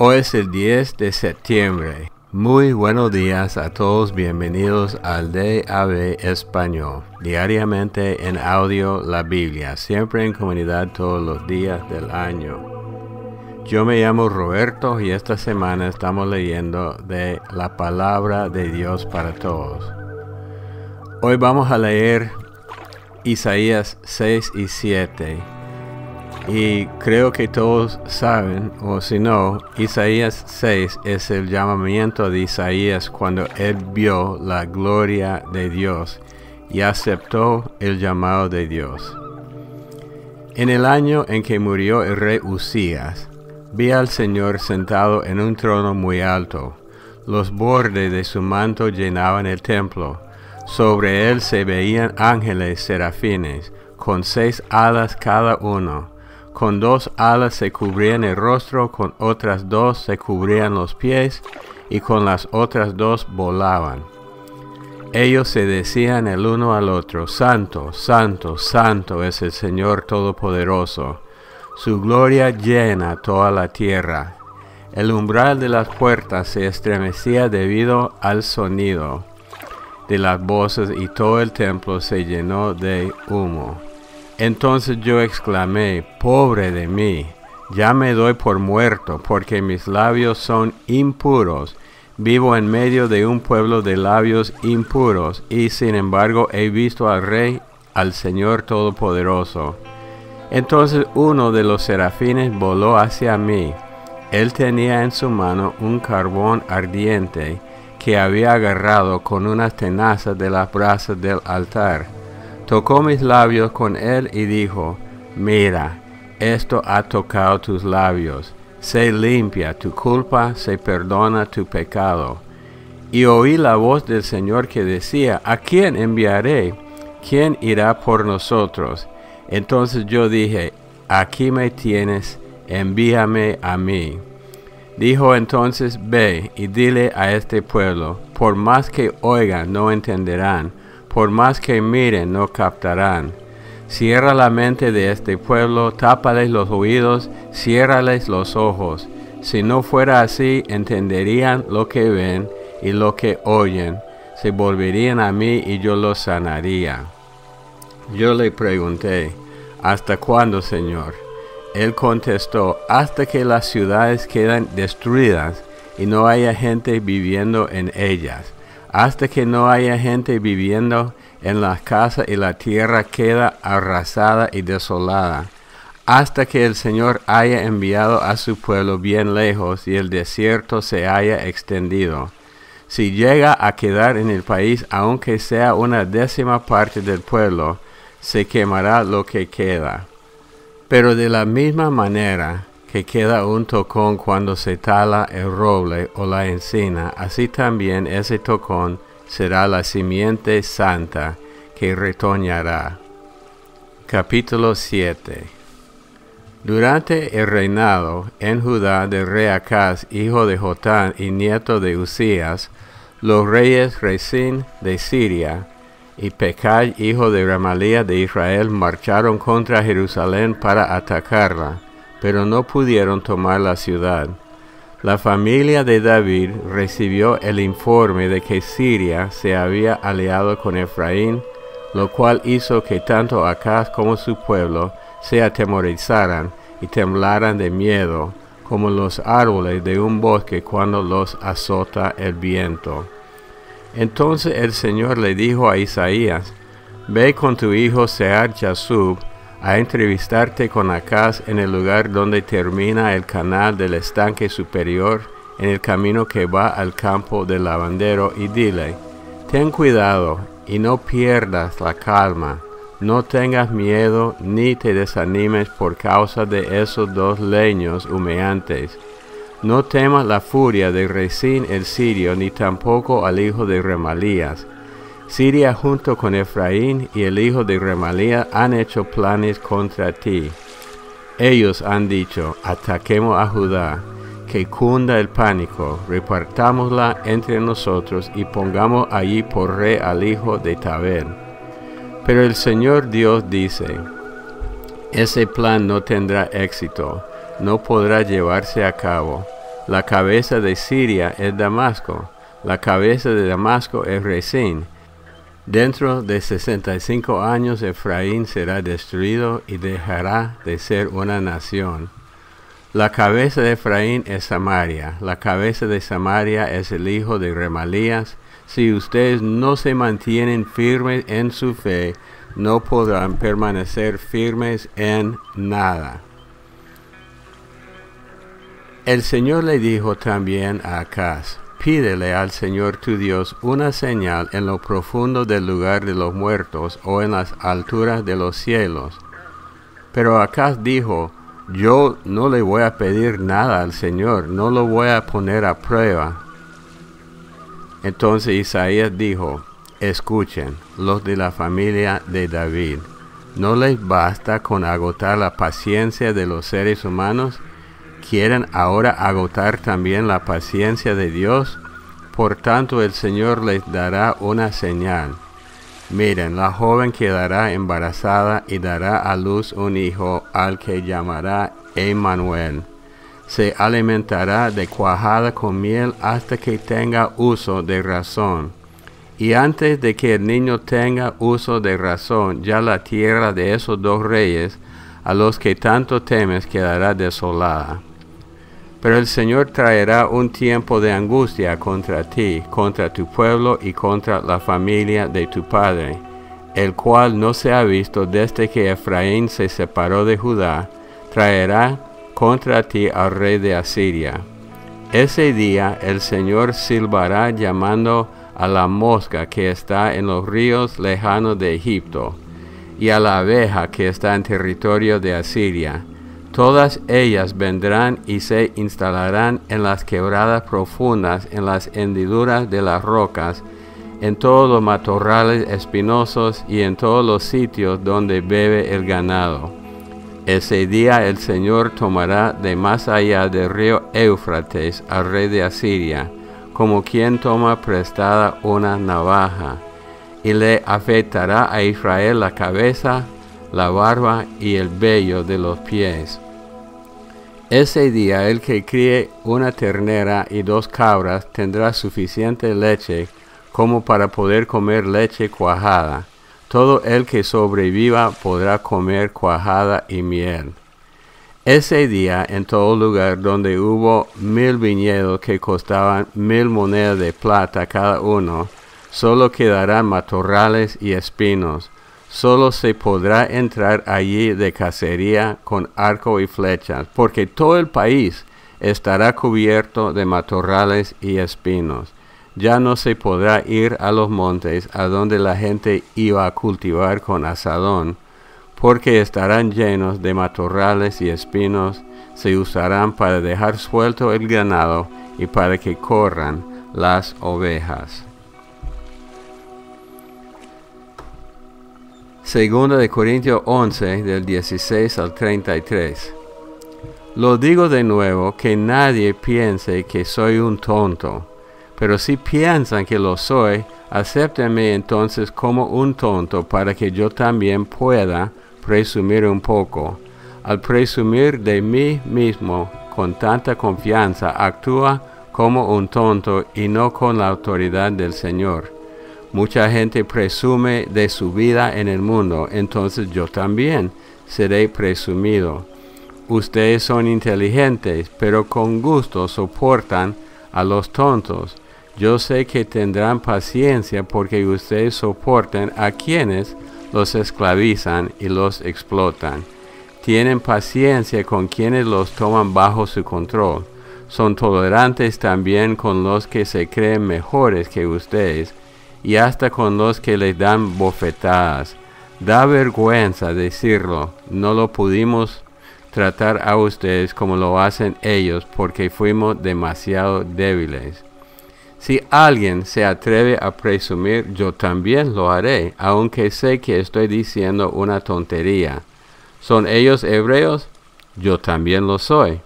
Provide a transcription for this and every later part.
Hoy es el 10 de septiembre. Muy buenos días a todos, bienvenidos al DAB Español, diariamente en audio la Biblia, siempre en comunidad todos los días del año. Yo me llamo Roberto y esta semana estamos leyendo de la palabra de Dios para todos. Hoy vamos a leer Isaías 6 y 7 y creo que todos saben, o si no, Isaías 6 es el llamamiento de Isaías cuando él vio la gloria de Dios y aceptó el llamado de Dios. En el año en que murió el rey Usías, vi al Señor sentado en un trono muy alto. Los bordes de su manto llenaban el templo. Sobre él se veían ángeles serafines, con seis alas cada uno con dos alas se cubrían el rostro, con otras dos se cubrían los pies, y con las otras dos volaban. Ellos se decían el uno al otro, Santo, Santo, Santo es el Señor Todopoderoso. Su gloria llena toda la tierra. El umbral de las puertas se estremecía debido al sonido de las voces y todo el templo se llenó de humo. Entonces yo exclamé, pobre de mí, ya me doy por muerto, porque mis labios son impuros. Vivo en medio de un pueblo de labios impuros, y sin embargo he visto al Rey, al Señor Todopoderoso. Entonces uno de los serafines voló hacia mí. Él tenía en su mano un carbón ardiente que había agarrado con unas tenazas de las brasas del altar Tocó mis labios con él y dijo, mira, esto ha tocado tus labios, sé limpia, tu culpa se perdona tu pecado. Y oí la voz del Señor que decía, ¿a quién enviaré? ¿Quién irá por nosotros? Entonces yo dije, aquí me tienes, envíame a mí. Dijo entonces, ve y dile a este pueblo, por más que oigan, no entenderán por más que miren no captarán. Cierra la mente de este pueblo, tápales los oídos, ciérrales los ojos. Si no fuera así, entenderían lo que ven y lo que oyen, se volverían a mí y yo los sanaría. Yo le pregunté, ¿hasta cuándo, Señor? Él contestó, hasta que las ciudades quedan destruidas y no haya gente viviendo en ellas hasta que no haya gente viviendo en las casas y la tierra queda arrasada y desolada, hasta que el Señor haya enviado a su pueblo bien lejos y el desierto se haya extendido. Si llega a quedar en el país, aunque sea una décima parte del pueblo, se quemará lo que queda. Pero de la misma manera, que queda un tocón cuando se tala el roble o la encina, así también ese tocón será la simiente santa que retoñará. Capítulo 7 Durante el reinado en Judá del rey Acaz, hijo de Jotán y nieto de Usías, los reyes Resín de Siria y Pecay, hijo de Ramalía de Israel, marcharon contra Jerusalén para atacarla pero no pudieron tomar la ciudad. La familia de David recibió el informe de que Siria se había aliado con Efraín, lo cual hizo que tanto Acaz como su pueblo se atemorizaran y temblaran de miedo, como los árboles de un bosque cuando los azota el viento. Entonces el Señor le dijo a Isaías, Ve con tu hijo Sear a entrevistarte con Acaz en el lugar donde termina el canal del estanque superior en el camino que va al campo del lavandero y dile, ten cuidado y no pierdas la calma, no tengas miedo ni te desanimes por causa de esos dos leños humeantes. No temas la furia de Resín el sirio, ni tampoco al hijo de Remalías, Siria junto con Efraín y el hijo de Remalía han hecho planes contra ti. Ellos han dicho, ataquemos a Judá, que cunda el pánico, repartámosla entre nosotros y pongamos allí por rey al hijo de Tabel. Pero el Señor Dios dice, ese plan no tendrá éxito, no podrá llevarse a cabo, La cabeza de Siria es Damasco. La cabeza de Damasco es Rezín. Dentro de 65 años Efraín será destruido y dejará de ser una nación. La cabeza de Efraín es Samaria. La cabeza de Samaria es el hijo de Remalías. Si ustedes no se mantienen firmes en su fe, no podrán permanecer firmes en nada. El Señor le dijo también a Acaz, pídele al Señor tu Dios una señal en lo profundo del lugar de los muertos o en las alturas de los cielos. Pero Acaz dijo, yo no le voy a pedir nada al Señor, no lo voy a poner a prueba. Entonces Isaías dijo, escuchen, los de la familia de David, ¿no les basta con agotar la paciencia de los seres humanos? Quieren ahora agotar también la paciencia de Dios, por tanto el Señor les dará una señal. Miren, la joven quedará embarazada y dará a luz un hijo al que llamará Emmanuel. Se alimentará de cuajada con miel hasta que tenga uso de razón. Y antes de que el niño tenga uso de razón, ya la tierra de esos dos reyes, a los que tanto temes, quedará desolada. Pero el Señor traerá un tiempo de angustia contra ti, contra tu pueblo y contra la familia de tu padre, el cual no se ha visto desde que Efraín se separó de Judá, traerá contra ti al rey de Asiria. Ese día el Señor silbará llamando a la mosca que está en los ríos lejanos de Egipto, y a la abeja que está en territorio de Asiria Todas ellas vendrán y se instalarán en las quebradas profundas, en las hendiduras de las rocas, en todos los matorrales espinosos y en todos los sitios donde bebe el ganado. Ese día el Señor tomará de más allá del río Éufrates al rey de Asiria, como quien toma prestada una navaja, y le afeitará a Israel la cabeza, la barba y el vello de los pies ese día el que críe una ternera y dos cabras tendrá suficiente leche como para poder comer leche cuajada. Todo el que sobreviva podrá comer cuajada y miel. Ese día en todo lugar donde hubo mil viñedos que costaban mil monedas de plata cada uno, solo quedarán matorrales y espinos solo se podrá entrar allí de cacería con arco y flechas, porque todo el país estará cubierto de matorrales y espinos. Ya no se podrá ir a los montes a donde la gente iba a cultivar con asadón, porque estarán llenos de matorrales y espinos, se usarán para dejar suelto el ganado y para que corran las ovejas. Segunda de Corintios 11 del 16 al 33. Lo digo de nuevo que nadie piense que soy un tonto, pero si piensan que lo soy, acéptenme entonces como un tonto para que yo también pueda presumir un poco. Al presumir de mí mismo con tanta confianza, actúa como un tonto y no con la autoridad del Señor. Mucha gente presume de su vida en el mundo, entonces yo también seré presumido. Ustedes son inteligentes, pero con gusto soportan a los tontos. Yo sé que tendrán paciencia porque ustedes soportan a quienes los esclavizan y los explotan. Tienen paciencia con quienes los toman bajo su control. Son tolerantes también con los que se creen mejores que ustedes y hasta con los que le dan bofetadas. Da vergüenza decirlo, no lo pudimos tratar a ustedes como lo hacen ellos porque fuimos demasiado débiles. Si alguien se atreve a presumir, yo también lo haré, aunque sé que estoy diciendo una tontería. ¿Son ellos hebreos? Yo también lo soy.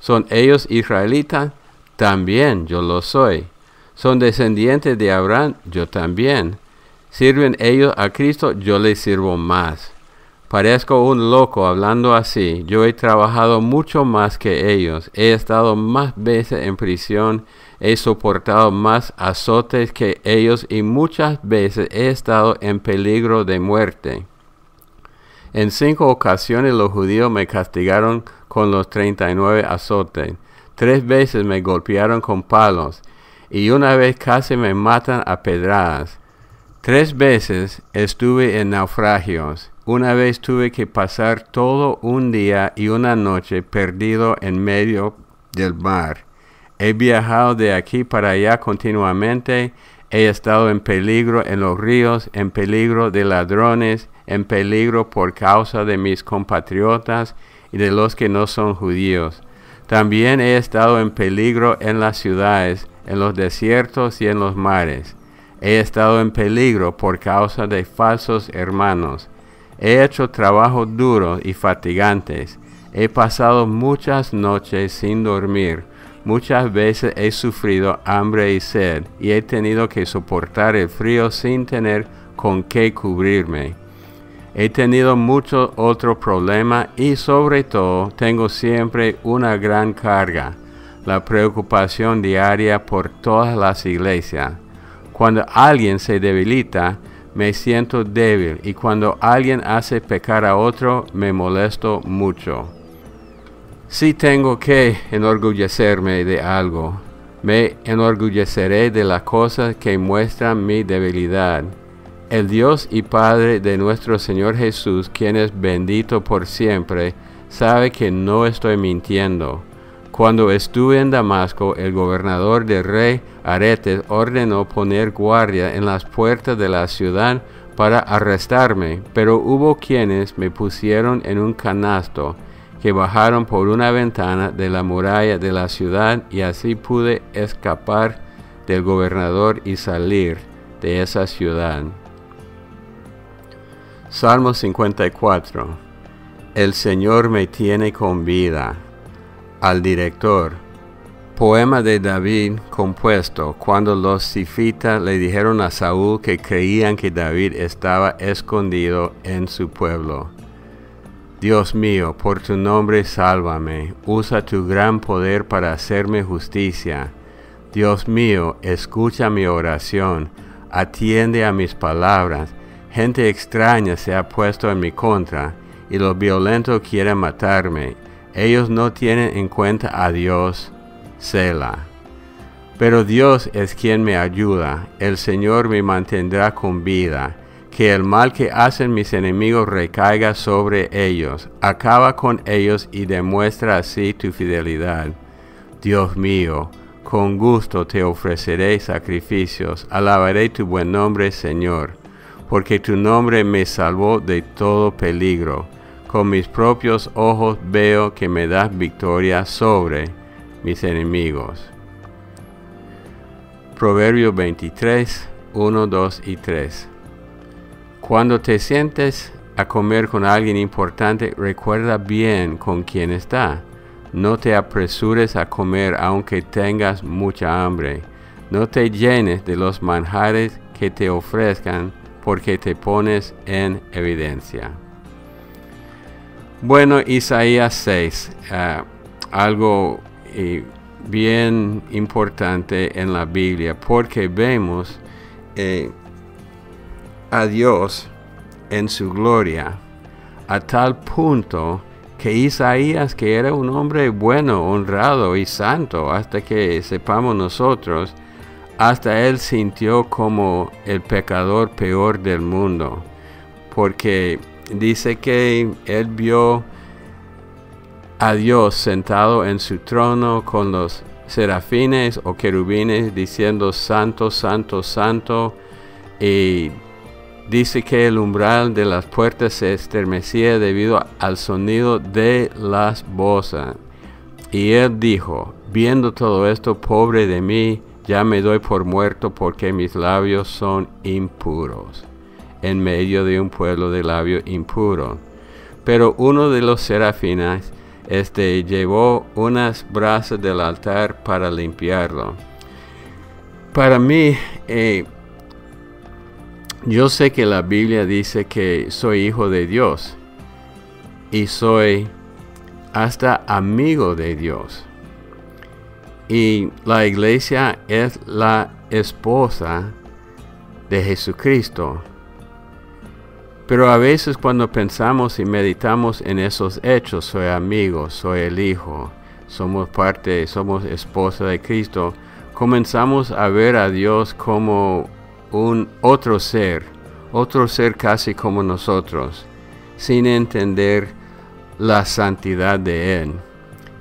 ¿Son ellos israelitas? También yo lo soy son descendientes de Abraham, yo también. Sirven ellos a Cristo, yo les sirvo más. Parezco un loco hablando así. Yo he trabajado mucho más que ellos. He estado más veces en prisión. He soportado más azotes que ellos y muchas veces he estado en peligro de muerte. En cinco ocasiones los judíos me castigaron con los treinta y nueve azotes. Tres veces me golpearon con palos y una vez casi me matan a pedradas. Tres veces estuve en naufragios una vez tuve que pasar todo un día y una noche perdido en medio del mar. He viajado de aquí para allá continuamente. He estado en peligro en los ríos, en peligro de ladrones, en peligro por causa de mis compatriotas y de los que no son judíos. También he estado en peligro en las ciudades, en los desiertos y en los mares. He estado en peligro por causa de falsos hermanos He hecho trabajos duros y fatigantes. He pasado muchas noches sin dormir. Muchas veces he sufrido hambre y sed y he tenido que soportar el frío sin tener con qué cubrirme. He tenido muchos otros problemas y sobre todo tengo siempre una gran carga, la preocupación diaria por todas las iglesias. Cuando alguien se debilita, me siento débil y cuando alguien hace pecar a otro me molesto mucho. Si tengo que enorgullecerme de algo, me enorgulleceré de las cosas que muestran mi debilidad. El Dios y Padre de nuestro Señor Jesús, quien es bendito por siempre, sabe que no estoy mintiendo. Cuando estuve en Damasco, el gobernador del rey Aretes ordenó poner guardia en las puertas de la ciudad para arrestarme, pero hubo quienes me pusieron en un canasto que bajaron por una ventana de la muralla de la ciudad y así pude escapar del gobernador y salir de esa ciudad. Salmo 54 El Señor me tiene con vida al director. Poema de David compuesto cuando los sifitas le dijeron a Saúl que creían que David estaba escondido en su pueblo. Dios mío, por tu nombre sálvame, usa tu gran poder para hacerme justicia. Dios mío, escucha mi oración, atiende a mis palabras. Gente extraña se ha puesto en mi contra, y los violentos quieren matarme ellos no tienen en cuenta a Dios, Selah. Pero Dios es quien me ayuda, el Señor me mantendrá con vida. Que el mal que hacen mis enemigos recaiga sobre ellos, acaba con ellos y demuestra así tu fidelidad. Dios mío, con gusto te ofreceré sacrificios, alabaré tu buen nombre, Señor, porque tu nombre me salvó de todo peligro con mis propios ojos veo que me das victoria sobre mis enemigos. Proverbio 23, 1, 2 y 3. Cuando te sientes a comer con alguien importante, recuerda bien con quién está. No te apresures a comer aunque tengas mucha hambre. No te llenes de los manjares que te ofrezcan porque te pones en evidencia. Bueno, Isaías 6, eh, algo eh, bien importante en la Biblia, porque vemos eh, a Dios en su gloria a tal punto que Isaías, que era un hombre bueno, honrado y santo, hasta que sepamos nosotros, hasta él sintió como el pecador peor del mundo, porque dice que él vio a Dios sentado en su trono con los serafines o querubines diciendo santo, santo, santo. Y dice que el umbral de las puertas se estremecía debido al sonido de las voces. Y él dijo, viendo todo esto, pobre de mí, ya me doy por muerto porque mis labios son impuros en medio de un pueblo de labio impuro. Pero uno de los serafines este, llevó unas brasas del altar para limpiarlo. Para mí, eh, yo sé que la Biblia dice que soy hijo de Dios, y soy hasta amigo de Dios. Y la iglesia es la esposa de Jesucristo. Pero a veces cuando pensamos y meditamos en esos hechos, soy amigo, soy el hijo, somos parte, somos esposa de Cristo, comenzamos a ver a Dios como un otro ser, otro ser casi como nosotros, sin entender la santidad de Él.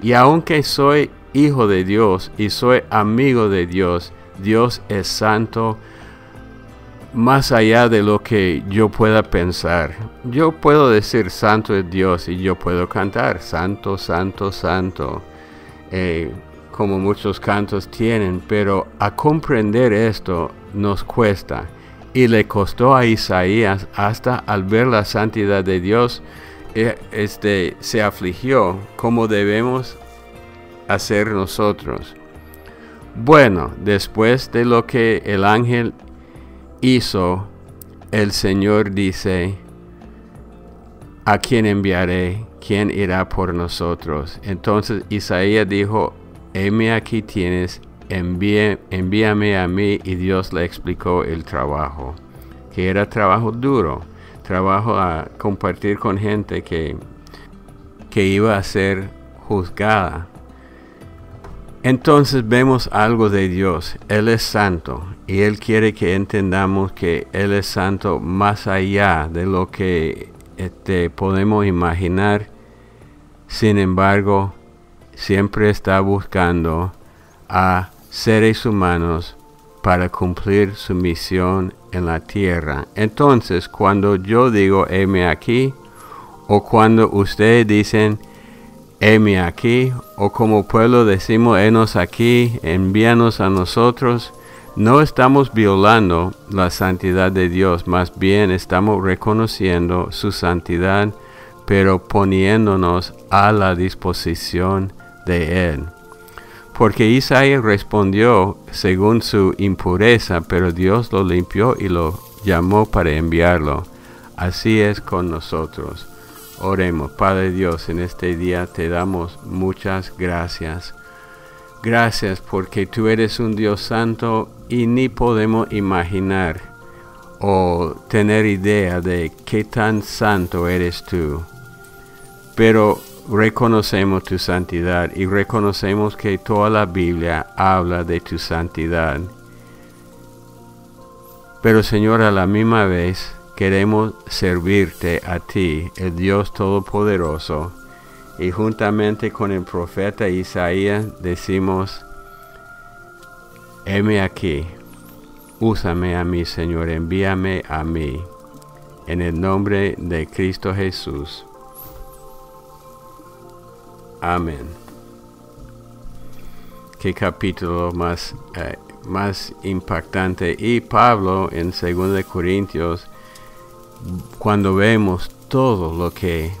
Y aunque soy hijo de Dios y soy amigo de Dios, Dios es santo más allá de lo que yo pueda pensar. Yo puedo decir santo es Dios y yo puedo cantar santo, santo, santo, eh, como muchos cantos tienen, pero a comprender esto nos cuesta. Y le costó a Isaías hasta al ver la santidad de Dios, eh, este, se afligió como debemos hacer nosotros. Bueno, después de lo que el ángel hizo, el Señor dice, ¿a quién enviaré? ¿Quién irá por nosotros? Entonces Isaías dijo, heme aquí tienes, envíame a mí. Y Dios le explicó el trabajo, que era trabajo duro, trabajo a compartir con gente que, que iba a ser juzgada entonces vemos algo de Dios. Él es santo y Él quiere que entendamos que Él es santo más allá de lo que este, podemos imaginar. Sin embargo, siempre está buscando a seres humanos para cumplir su misión en la tierra. Entonces, cuando yo digo, heme aquí, o cuando ustedes dicen, heme aquí, o como pueblo decimos, enos aquí, envíanos a nosotros, no estamos violando la santidad de Dios, más bien estamos reconociendo su santidad, pero poniéndonos a la disposición de Él. Porque Isaías respondió según su impureza, pero Dios lo limpió y lo llamó para enviarlo. Así es con nosotros. Oremos, Padre Dios, en este día te damos muchas gracias. Gracias porque tú eres un Dios santo y ni podemos imaginar o tener idea de qué tan santo eres tú. Pero reconocemos tu santidad y reconocemos que toda la Biblia habla de tu santidad. Pero Señor, a la misma vez, queremos servirte a ti, el Dios Todopoderoso, y juntamente con el profeta Isaías decimos, heme aquí, úsame a mí, Señor, envíame a mí, en el nombre de Cristo Jesús. Amén. Qué capítulo más, eh, más impactante. Y Pablo en 2 Corintios cuando vemos todo lo que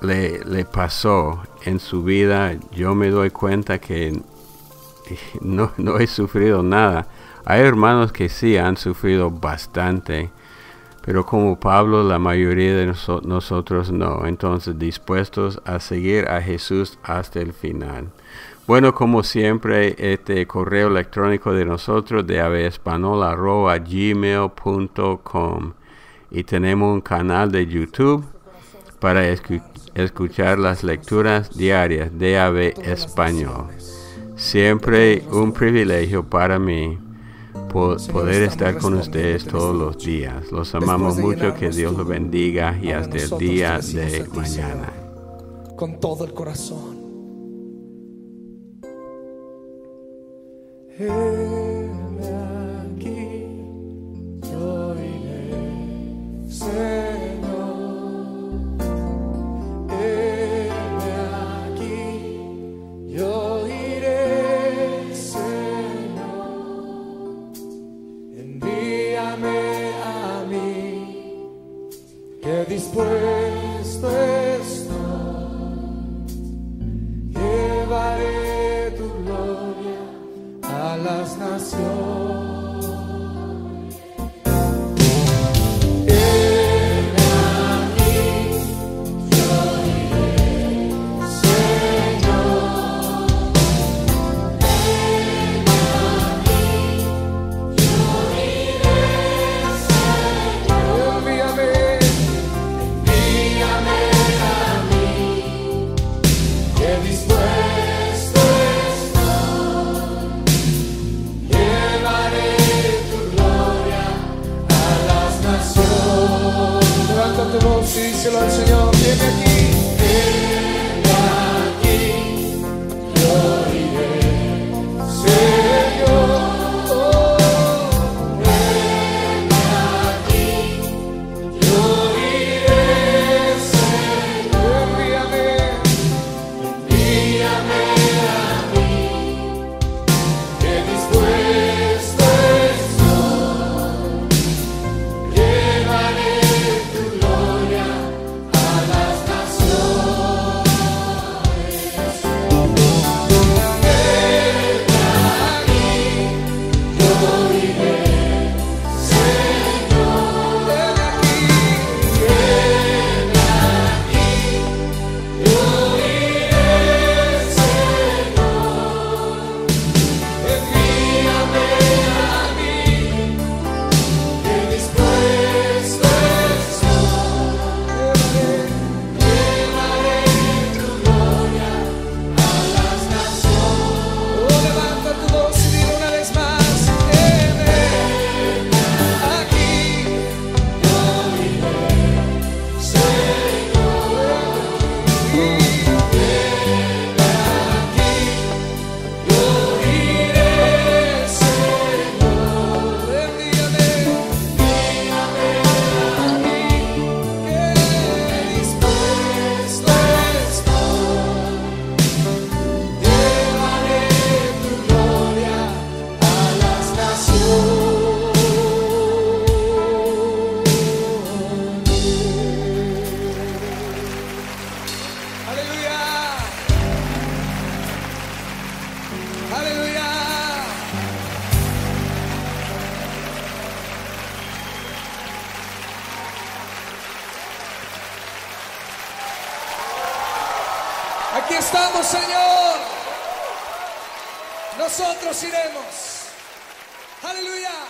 le, pasó en su vida, yo me doy cuenta que no, no he sufrido nada. Hay hermanos que sí han sufrido bastante, pero como Pablo, la mayoría de nosotros no. Entonces, dispuestos a seguir a Jesús hasta el final. Bueno, como siempre, este correo electrónico de nosotros de gmail.com y tenemos un canal de YouTube para escuchar las lecturas diarias de Ave Español. Siempre un privilegio para mí poder estar con ustedes todos los días. Los amamos mucho, que Dios los bendiga y hasta el día de mañana. Con todo el corazón. forever. Excellency. Aquí estamos, Señor. Nosotros iremos. Aleluya.